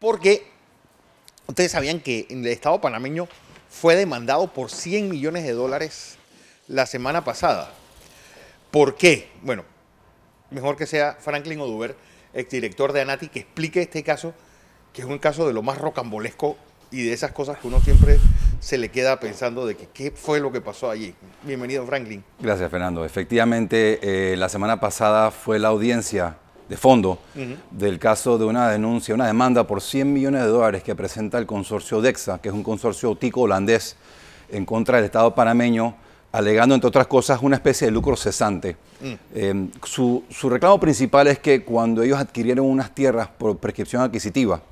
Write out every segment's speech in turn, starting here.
Porque ustedes sabían que el Estado panameño fue demandado por 100 millones de dólares la semana pasada. ¿Por qué? Bueno, mejor que sea Franklin Oduber, exdirector de ANATI, que explique este caso, que es un caso de lo más rocambolesco y de esas cosas que uno siempre se le queda pensando de que qué fue lo que pasó allí. Bienvenido, Franklin. Gracias, Fernando. Efectivamente, eh, la semana pasada fue la audiencia de fondo del caso de una denuncia, una demanda por 100 millones de dólares que presenta el consorcio DEXA, que es un consorcio tico holandés en contra del Estado panameño, alegando, entre otras cosas, una especie de lucro cesante. Mm. Eh, su, reclamo principal es que cuando ellos adquirieron unas tierras por prescripción adquisitiva,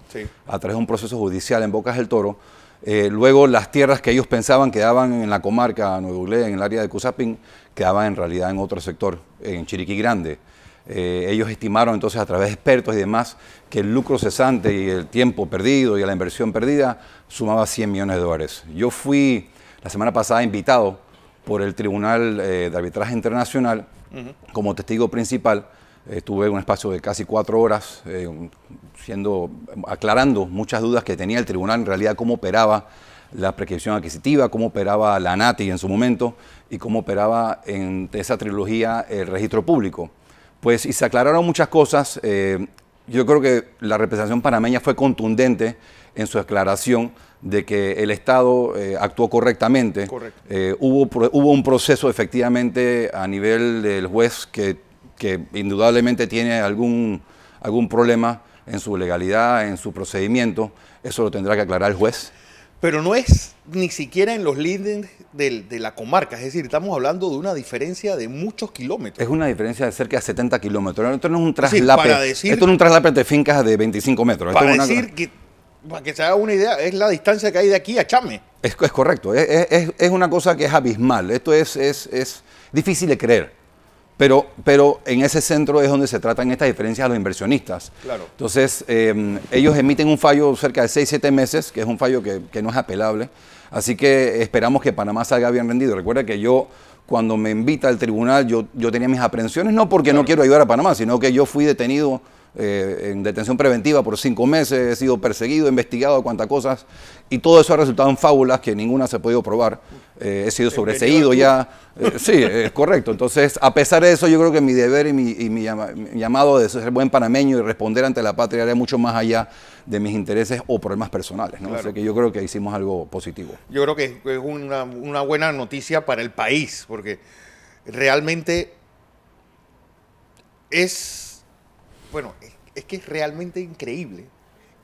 a través de un proceso judicial en Bocas del Toro, eh, luego las tierras que ellos pensaban quedaban en la comarca Nuevo en el área de Cusapín, quedaban en realidad en otro sector, en Chiriquí Grande. Eh, ellos estimaron entonces a través de expertos y demás que el lucro cesante y el tiempo perdido y la inversión perdida sumaba 100 millones de dólares. Yo fui la semana pasada invitado por el Tribunal eh, de Arbitraje Internacional como testigo principal. Estuve en un espacio de casi cuatro horas eh, siendo, aclarando muchas dudas que tenía el tribunal en realidad cómo operaba la prescripción adquisitiva, cómo operaba la ANATI en su momento y cómo operaba en esa trilogía el registro público. Pues y se aclararon muchas cosas. Eh, yo creo que la representación panameña fue contundente en su aclaración de que el Estado eh, actuó correctamente. Eh, hubo, hubo un proceso efectivamente a nivel del juez que, que indudablemente tiene algún, algún problema en su legalidad, en su procedimiento. Eso lo tendrá que aclarar el juez pero no es ni siquiera en los líderes de, la comarca, es decir, estamos hablando de una diferencia de muchos kilómetros. Es una diferencia de cerca de 70 kilómetros. Esto no es un traslape, esto es un traslape de fincas de 25 metros. Para decir que, para que se haga una idea, es la distancia que hay de aquí a Chame. Es, es correcto, es, es, una cosa que es abismal, esto es, es difícil de creer. Pero, pero en ese centro es donde se tratan estas diferencias a los inversionistas. Claro. Entonces, em, ellos emiten un fallo cerca de 6, 7 meses, que es un fallo que, no es apelable. Así que esperamos que Panamá salga bien rendido. Recuerda que yo, cuando me invita al tribunal, yo, yo tenía mis aprensiones, no porque no quiero ayudar a Panamá, sino que yo fui detenido eh, en detención preventiva por cinco meses, he sido perseguido, investigado, cuantas cosas, y todo eso ha resultado en fábulas que ninguna se ha podido probar. Eh, he sido sobreseído ya. Eh, sí, es correcto. Entonces, a pesar de eso, yo creo que mi deber y mi, llamado de ser buen panameño y responder ante la patria era mucho más allá de mis intereses o problemas personales. ¿no? que yo creo que hicimos algo positivo. Yo creo que es una, una buena noticia para el país, porque realmente es bueno, es, que es realmente increíble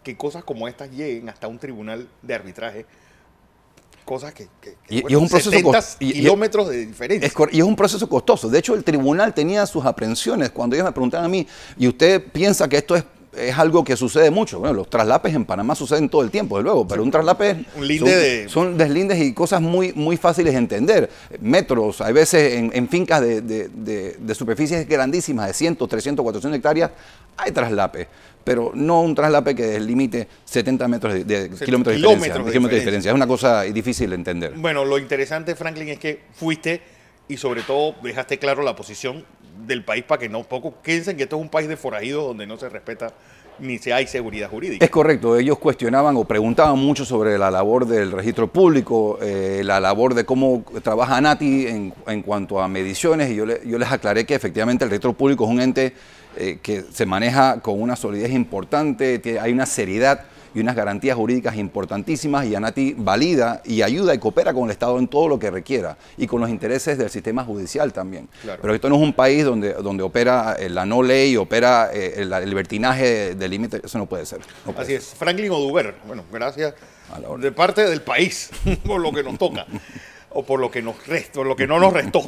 que cosas como estas lleguen hasta un tribunal de arbitraje cosas que, y, es un proceso kilómetros de diferencia. y es un proceso costoso. De hecho, el tribunal tenía sus aprensiones cuando ellos me preguntaban a mí, ¿y usted piensa que esto es es algo que sucede mucho. Bueno, los traslapes en Panamá suceden todo el tiempo, de luego, pero un traslape son, deslindes y cosas muy, muy fáciles de entender. Metros, hay veces en, fincas de, superficies grandísimas, de 100, 300, 400 hectáreas, hay traslape, pero no un traslape que limite 70 metros de, kilómetros, de diferencia. Es una cosa difícil de entender. Bueno, lo interesante, Franklin, es que fuiste y sobre todo dejaste claro la posición del país para que no poco piensen que esto es un país de forajidos donde no se respeta ni se hay seguridad jurídica. Es correcto, ellos cuestionaban o preguntaban mucho sobre la labor del registro público, eh, la labor de cómo trabaja NATI en, en cuanto a mediciones, y yo, yo, les aclaré que efectivamente el registro público es un ente eh, que se maneja con una solidez importante, hay una seriedad y unas garantías jurídicas importantísimas y ANATI valida y ayuda y coopera con el Estado en todo lo que requiera y con los intereses del sistema judicial también. Pero esto no es un país donde, donde opera eh, la no ley, opera eh, el, libertinaje de límite, eso no puede ser. Así es. Franklin Oduber, bueno, gracias de parte del país por lo que nos toca o por lo que, nos restó, lo que no nos restó.